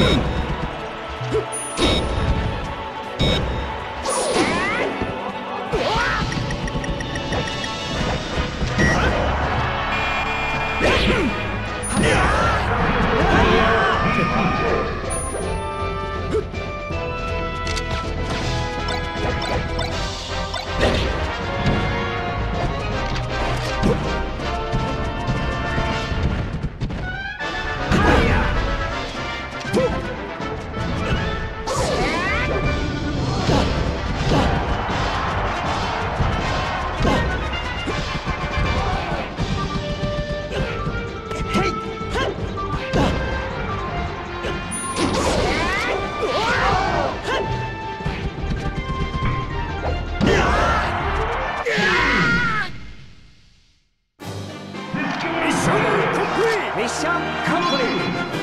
Boom! Mission complete.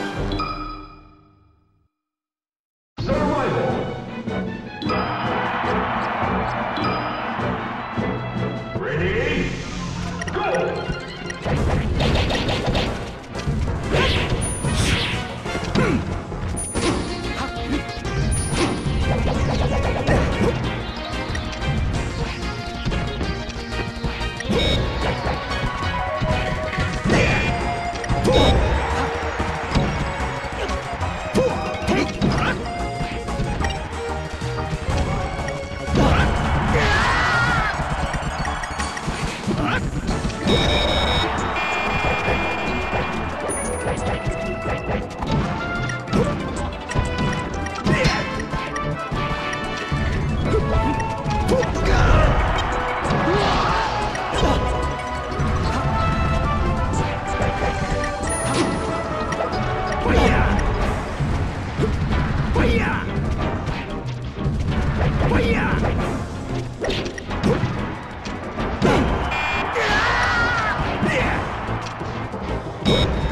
Yeah.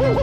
呀！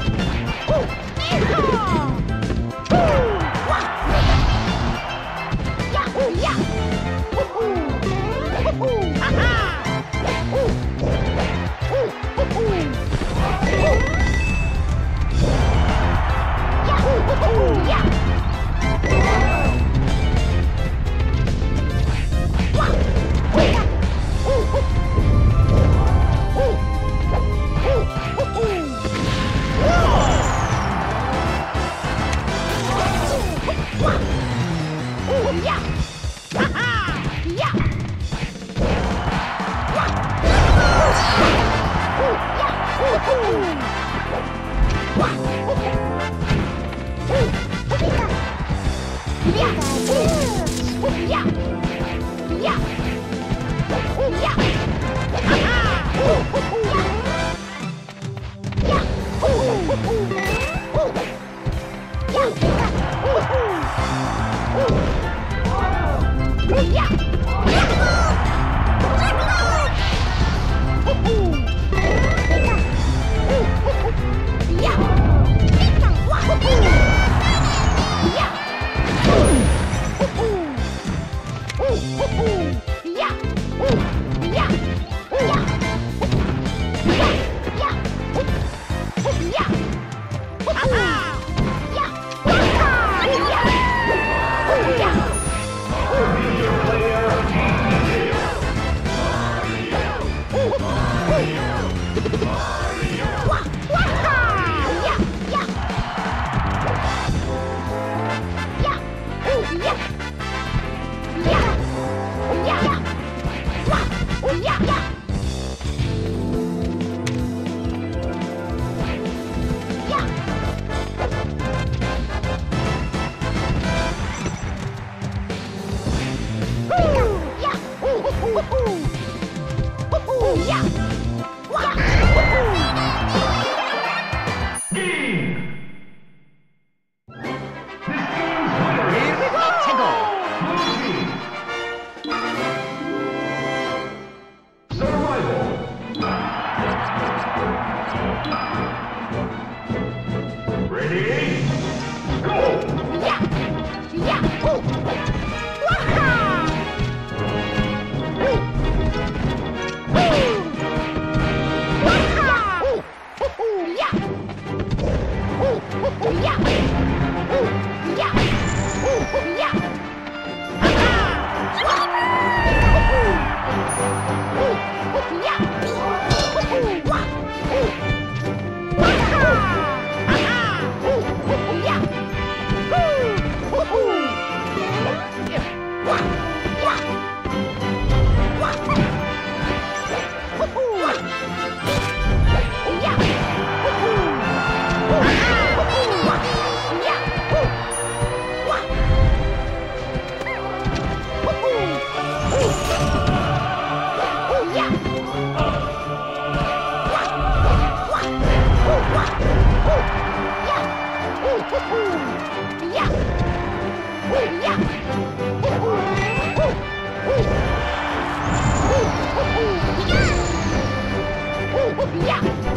Ready? Yeah!